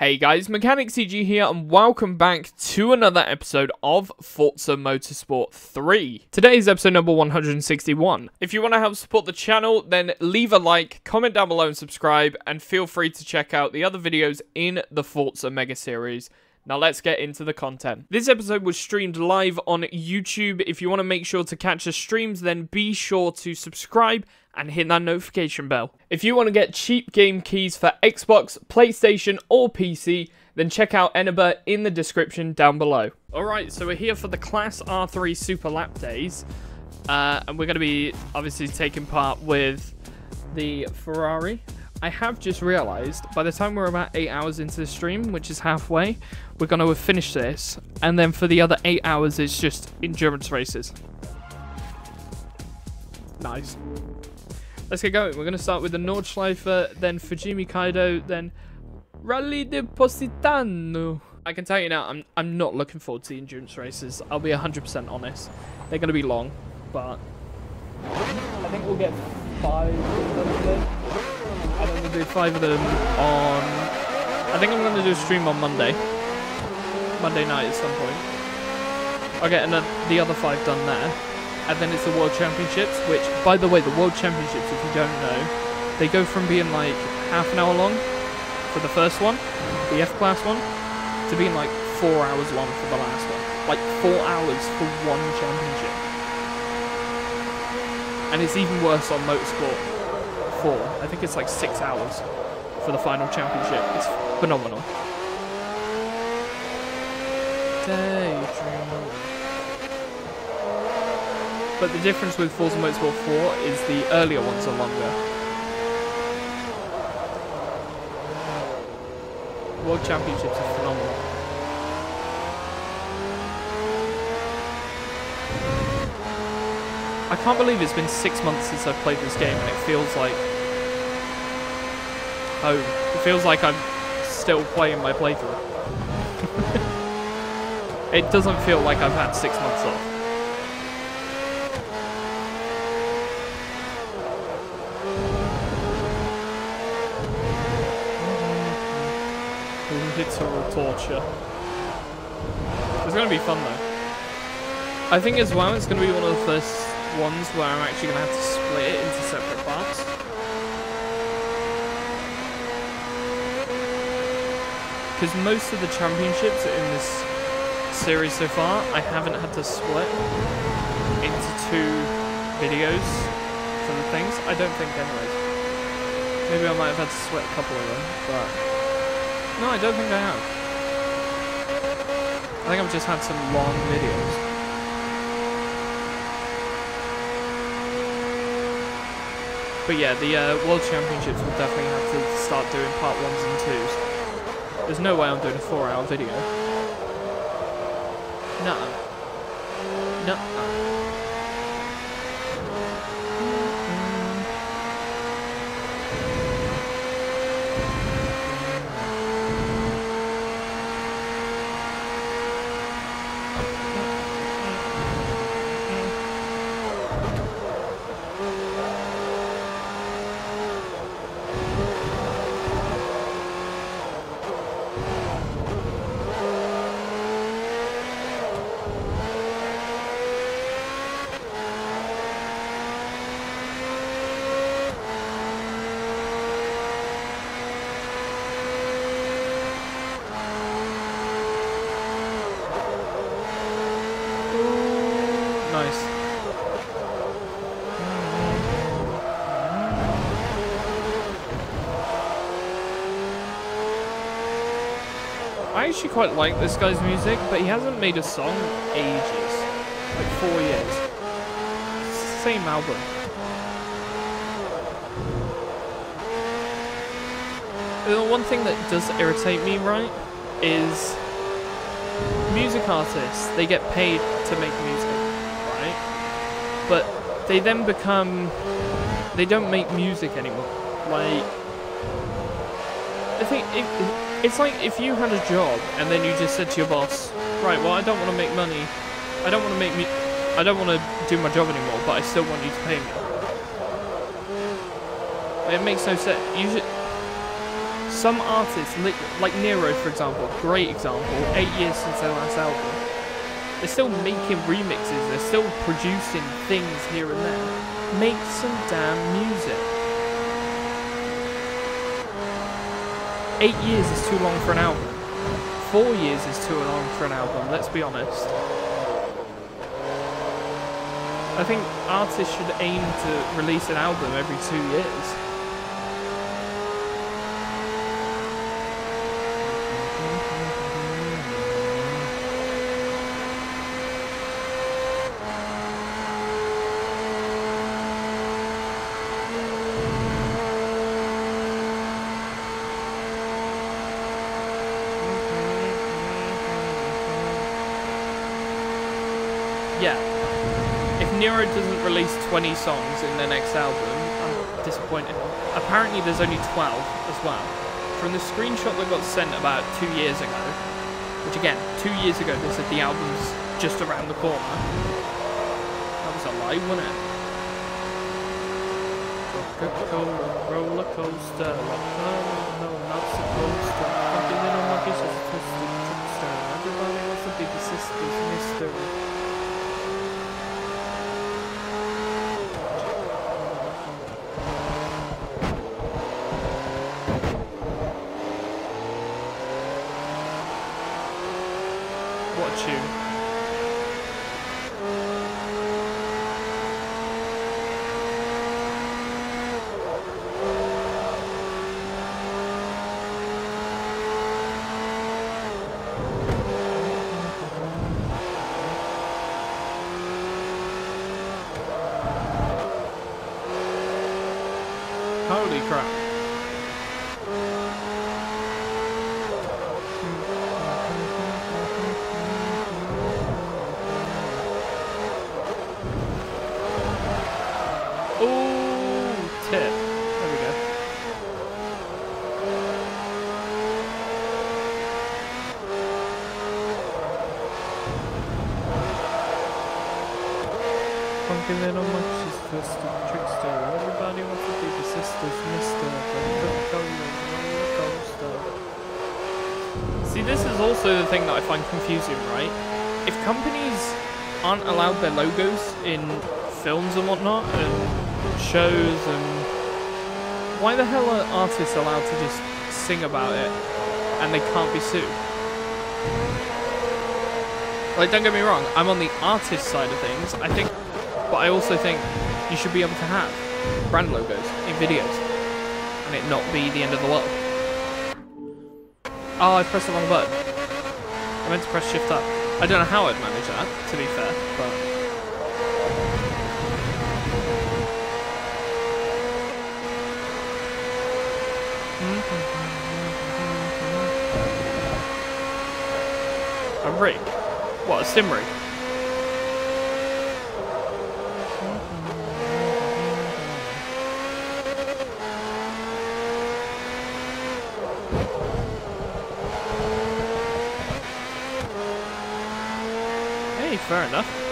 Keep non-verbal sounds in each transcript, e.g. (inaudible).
Hey guys, Mechanic CG here, and welcome back to another episode of Forza Motorsport 3. Today is episode number 161. If you want to help support the channel, then leave a like, comment down below and subscribe, and feel free to check out the other videos in the Forza Mega Series. Now let's get into the content. This episode was streamed live on YouTube. If you want to make sure to catch the streams, then be sure to subscribe and hit that notification bell. If you want to get cheap game keys for Xbox, PlayStation, or PC, then check out Eneba in the description down below. Alright, so we're here for the Class R3 Super Lap Days. Uh, and we're going to be obviously taking part with the Ferrari. I have just realised by the time we're about 8 hours into the stream, which is halfway, we're going to have finished this. And then for the other 8 hours, it's just endurance races. Nice. Let's get going. We're going to start with the Nordschleife, then Fujimi Kaido, then Rally di Positano. I can tell you now, I'm, I'm not looking forward to the endurance races. I'll be 100% honest. They're going to be long, but I think we'll get five of them. I think we'll do five of them on... I think I'm going to do a stream on Monday. Monday night at some point. I'll get another, the other five done there and then it's the World Championships, which, by the way, the World Championships, if you don't know, they go from being like half an hour long for the first one, the F Class one, to being like four hours long for the last one. Like four hours for one championship. And it's even worse on Motorsport 4. I think it's like six hours for the final championship. It's phenomenal. Daydream. But the difference with Forza Motorsport 4 is the earlier ones are longer. World Championships are phenomenal. I can't believe it's been six months since I've played this game and it feels like home. It feels like I'm still playing my playthrough. (laughs) it doesn't feel like I've had six months off. Literal torture. It's going to be fun though. I think as well it's going to be one of the first ones where I'm actually going to have to split it into separate parts. Because most of the championships in this series so far, I haven't had to split into two videos for the things. I don't think anyways. Maybe I might have had to split a couple of them, but... No, I don't think I have. I think I've just had some long videos. But yeah, the uh, World Championships will definitely have to start doing part ones and twos. There's no way I'm doing a four hour video. No. No. I actually quite like this guy's music, but he hasn't made a song ages. Like four years. Same album. The one thing that does irritate me, right, is music artists, they get paid to make music, right? But they then become, they don't make music anymore. Like, I think it, it's like if you had a job and then you just said to your boss, right, well, I don't want to make money. I don't want to make me. I don't want to do my job anymore, but I still want you to pay me. It makes no sense. You should. some artists, like Nero for example, great example, eight years since their last album, they're still making remixes, they're still producing things here and there. Make some damn music. Eight years is too long for an album. Four years is too long for an album, let's be honest. I think artists should aim to release an album every two years. Yeah. If Nero doesn't release 20 songs in their next album, I'm disappointed. Apparently there's only 12 as well. From the screenshot that got sent about two years ago, which again, two years ago they said the album's just around the corner. That was a lie, wasn't it? Coca-Cola roller coaster. No, no, not supposed to. Monkey little monkey says a twisted trickster. Everybody wants to be the sister's mystery. What a tune. Holy crap. Ooh, tip. There we go. Funky little munchies, twisted trickster. Everybody wants to be the sister's mister. Coca-Cola roller coaster. See, this is also the thing that I find confusing, right? If companies aren't allowed their logos in films and whatnot, and shows, and why the hell are artists allowed to just sing about it and they can't be sued? Like, don't get me wrong, I'm on the artist side of things. I think, but I also think you should be able to have brand logos in videos and it not be the end of the world. Oh, I pressed the wrong button. I meant to press shift up. I don't know how I'd manage that, to be fair, but. (laughs) A rig? What, a sim rig? Hey, fair enough.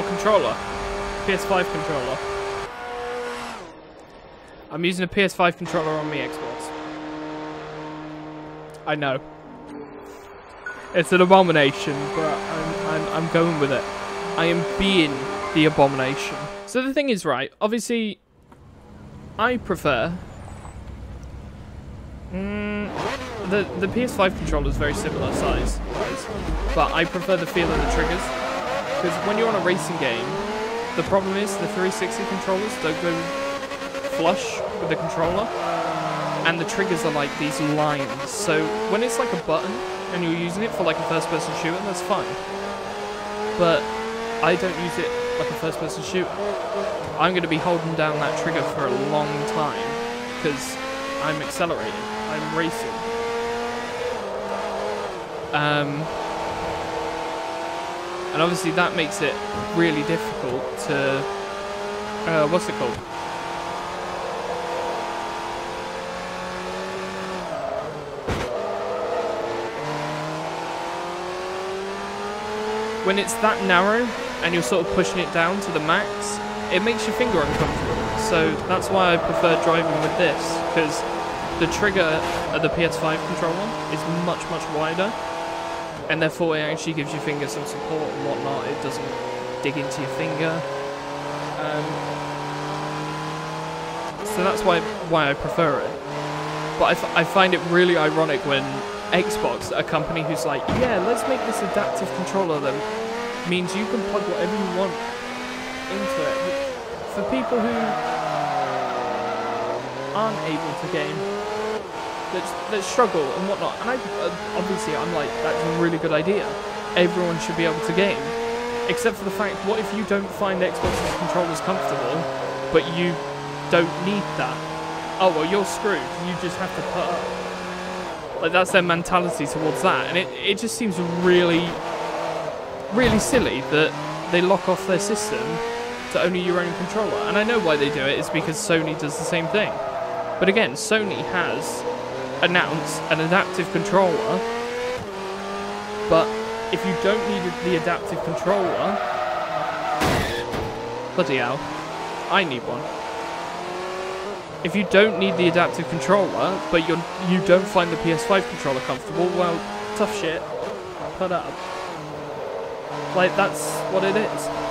What controller? PS5 controller. I'm using a PS5 controller on my Xbox. I know. It's an abomination, but I'm, I'm, I'm going with it. I am being the abomination. So the thing is, right, obviously, I prefer... Mm, the, the PS5 controller is very similar size, but I prefer the feel of the triggers. Because when you're on a racing game, the problem is the 360 controllers don't go flush with the controller, and the triggers are like these lines. So when it's like a button, and you're using it for like a first person shooter, that's fine. But I don't use it like a first-person shooter, I'm going to be holding down that trigger for a long time because I'm accelerating, I'm racing. Um, and obviously that makes it really difficult to, uh, what's it called? when it's that narrow and you're sort of pushing it down to the max, it makes your finger uncomfortable. So that's why I prefer driving with this, because the trigger of the PS5 controller is much, much wider, and therefore it actually gives your finger some support and whatnot. It doesn't dig into your finger. Um, so that's why why I prefer it. But I, find it really ironic when Xbox, a company who's like, yeah, let's make this adaptive controller that means you can plug whatever you want into it. For people who aren't able to game, that, that struggle and whatnot, and I uh, obviously I'm like, that's a really good idea. Everyone should be able to game. Except for the fact, what if you don't find Xbox's controllers comfortable, but you don't need that? Oh well, you're screwed. You just have to put up like that's their mentality towards that, and it it just seems really, really silly that they lock off their system to only your own controller. And I know why they do it. It's because Sony does the same thing. But again, Sony has announced an adaptive controller, but if you don't need the adaptive controller, bloody hell, I need one. If you don't need the adaptive controller, but you you don't find the PS5 controller comfortable, well, tough shit. Put up. Like, that's what it is.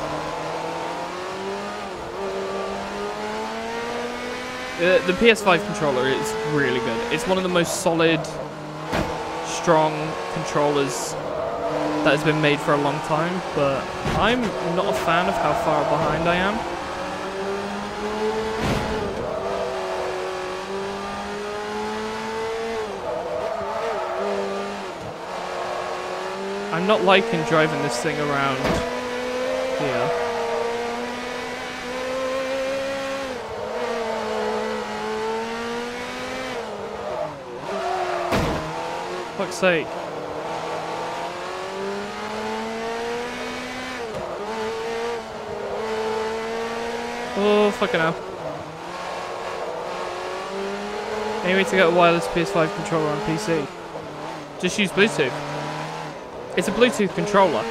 Uh, the PS5 controller is really good. It's one of the most solid, strong controllers that has been made for a long time, but I'm not a fan of how far behind I am. I'm not liking driving this thing around here. Fuck's sake. Oh, fucking hell. Any way to get a wireless PS5 controller on PC? Just use Bluetooth. It's a Bluetooth controller.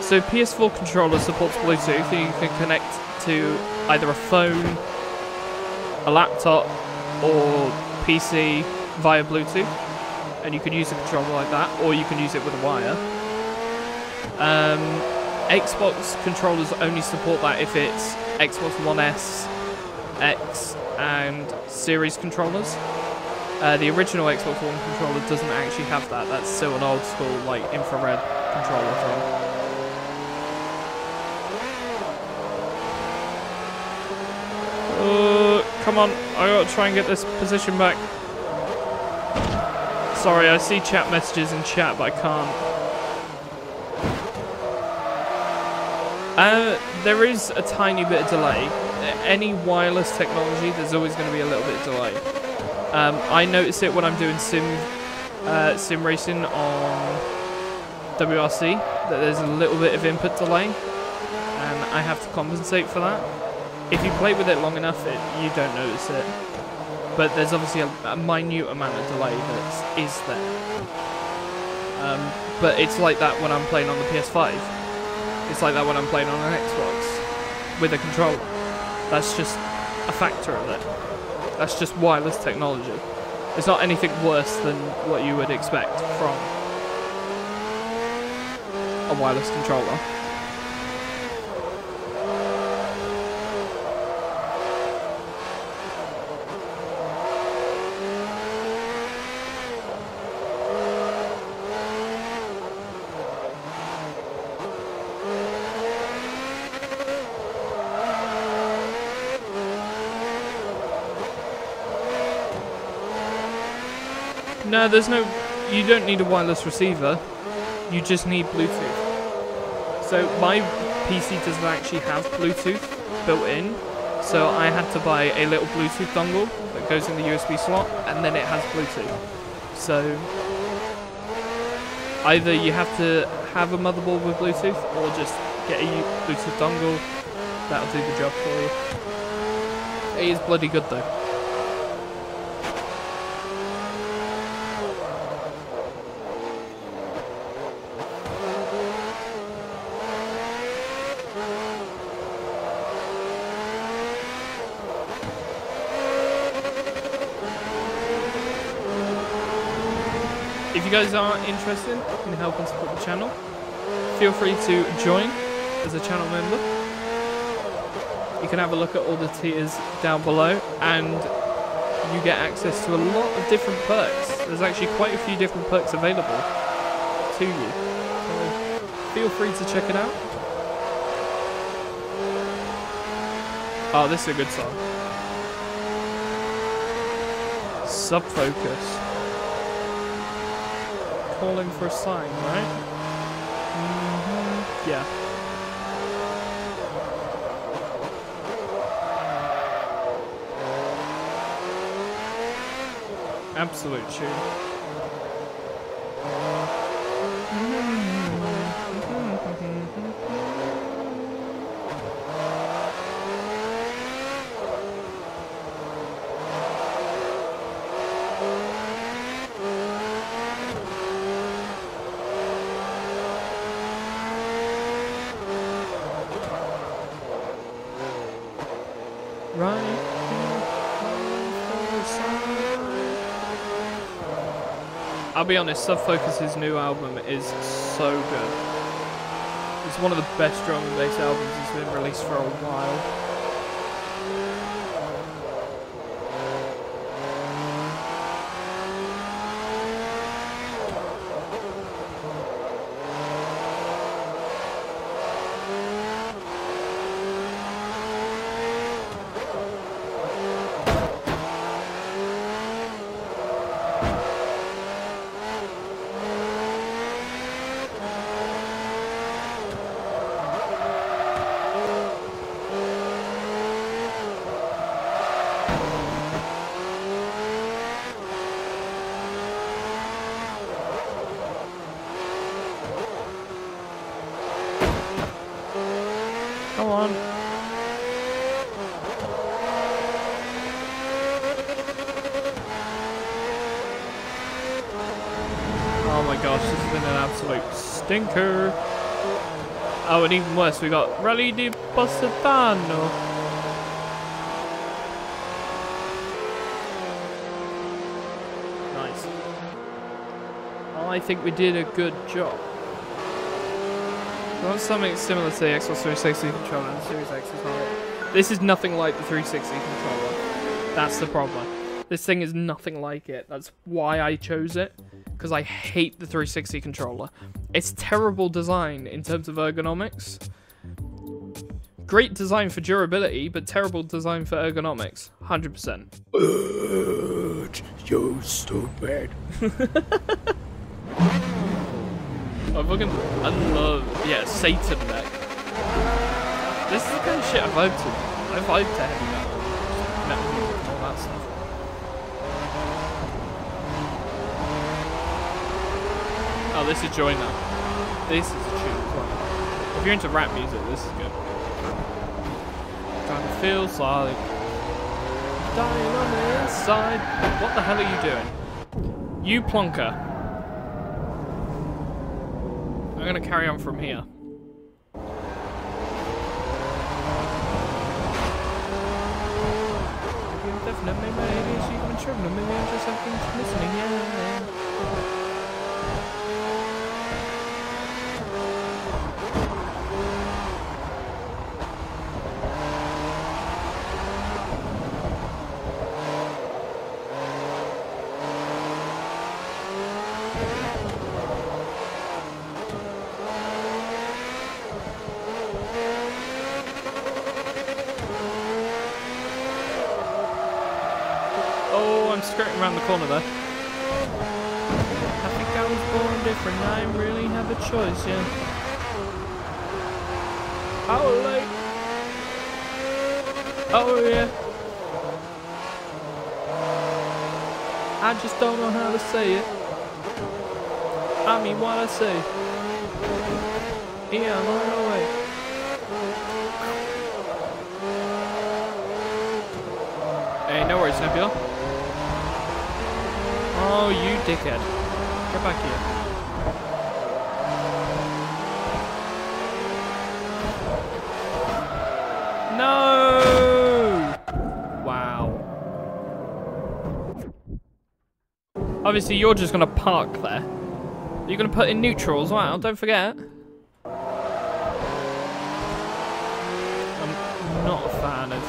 So PS4 controller supports Bluetooth and you can connect to either a phone, a laptop, or PC via Bluetooth. And you can use a controller like that, or you can use it with a wire. Um, Xbox controllers only support that if it's Xbox One S, X, and Series controllers. Uh, the original Xbox One controller doesn't actually have that. That's still an old school, like, infrared controller thing. Uh, come on, I gotta try and get this position back. Sorry, I see chat messages in chat, but I can't. Uh, there is a tiny bit of delay. Any wireless technology, there's always going to be a little bit of delay. Um, I notice it when I'm doing sim uh, sim racing on WRC that there's a little bit of input delay and I have to compensate for that. If you play with it long enough, it, you don't notice it. But there's obviously a, a minute amount of delay that is there. Um, but it's like that when I'm playing on the PS5. It's like that when I'm playing on an Xbox with a controller. That's just a factor of it. That's just wireless technology. It's not anything worse than what you would expect from a wireless controller. There's no... You don't need a wireless receiver. You just need Bluetooth. So my PC doesn't actually have Bluetooth built in, so I had to buy a little Bluetooth dongle that goes in the USB slot, and then it has Bluetooth. So either you have to have a motherboard with Bluetooth, or just get a Bluetooth dongle. That'll do the job for you. It is bloody good though. Guys are interested in helping support the channel, feel free to join as a channel member. You can have a look at all the tiers down below and you get access to a lot of different perks. There's actually quite a few different perks available to you. So feel free to check it out. Oh, this is a good song. Sub Focus. Calling for a sign, right? Mm -hmm. Yeah. Absolute tune. Right. I'll be honest, Sub Focus's new album is so good. It's one of the best drum and bass albums that's been released for a while. Come on. Oh my gosh, this has been an absolute stinker. Oh, and even worse, we got Rally di Positano. Nice. I think we did a good job. I want something similar to the Xbox 360 controller and the Series X is not it. This is nothing like the 360 controller. That's the problem. This thing is nothing like it. That's why I chose it. Because I hate the 360 controller. It's terrible design in terms of ergonomics. Great design for durability, but terrible design for ergonomics. 100%. so stupid. (laughs) I fucking, I love, yeah, Satan mech. This is the kind of shit I vibe to. I vibe to heavy metal, metal all that stuff. Oh, this is Joy now. This is a tune. If you're into rap music, this is good. Trying to feel like dying on the inside. What the hell are you doing? You plonker. I'm gonna carry on from here. Definitely, maybe she can show me, maybe I'm just yeah. Oh, I'm skirting around the corner there. I think I was born different. I didn't really have a choice, yeah. Holy. Oh yeah. I just don't know how to say it. I mean what I say. Yeah, I'm on my way. Hey, no worries, Nebula. Oh, you dickhead. Get back here. No! Wow. Obviously, you're just gonna park there. You're gonna put in neutral as well, don't forget. I'm not a fan of...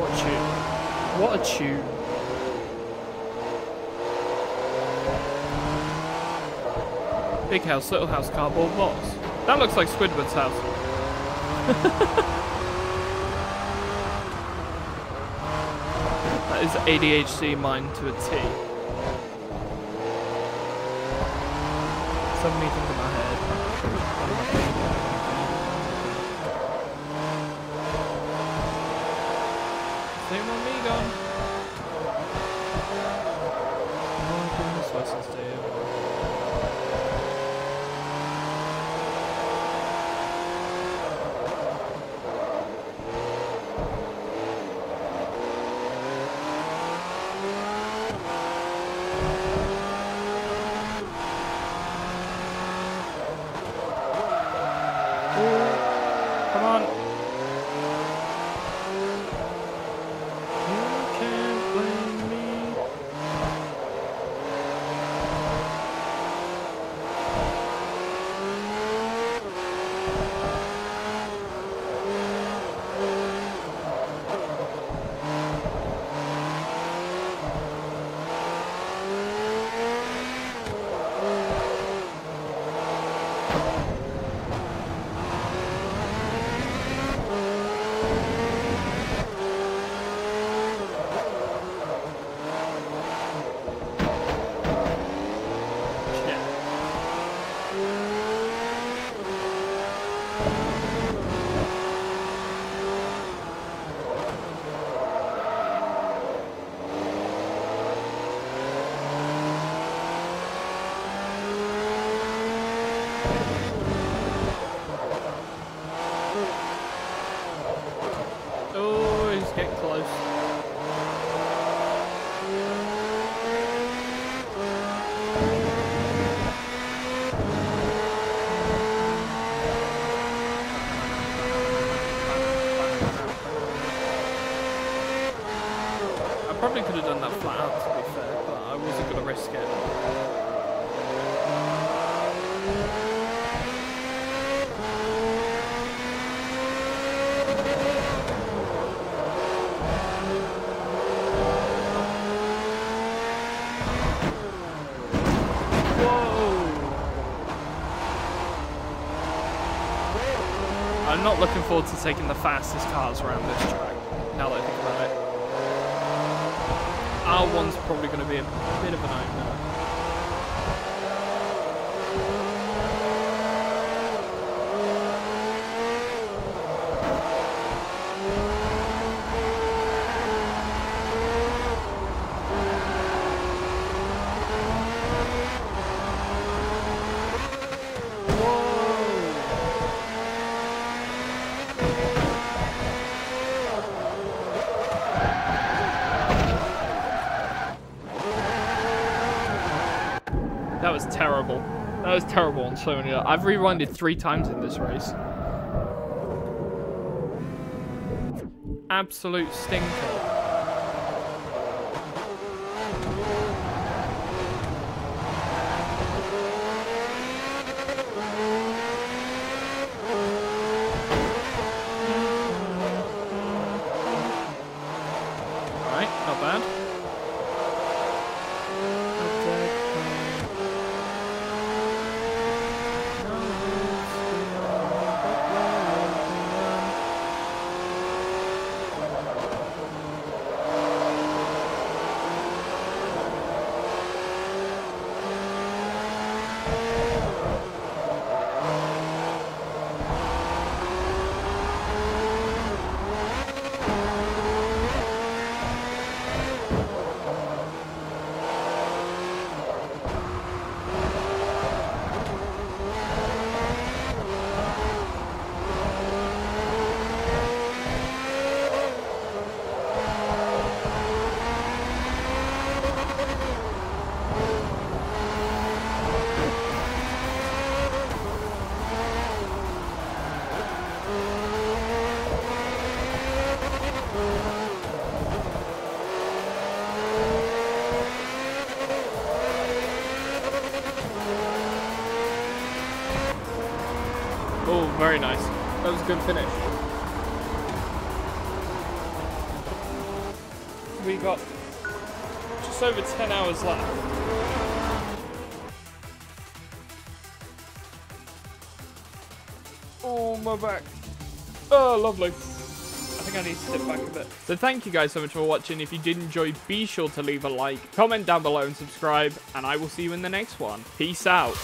What a tune. What a tune. Big house, little house, cardboard box. That looks like Squidward's house. (laughs) is ADHD mine to a T. looking forward to taking the fastest cars around this track, now that I think about it. R1's probably going to be a bit of a nightmare. That was terrible. That was terrible on so many. I've rewinded three times in this race. Absolute stinker. Alright, not bad. Oh, very nice. That was a good finish. We got just over 10 hours left. Oh, my back. Oh, lovely. I think I need to sit back a bit. So thank you guys so much for watching. If you did enjoy, be sure to leave a like, comment down below and subscribe. And I will see you in the next one. Peace out.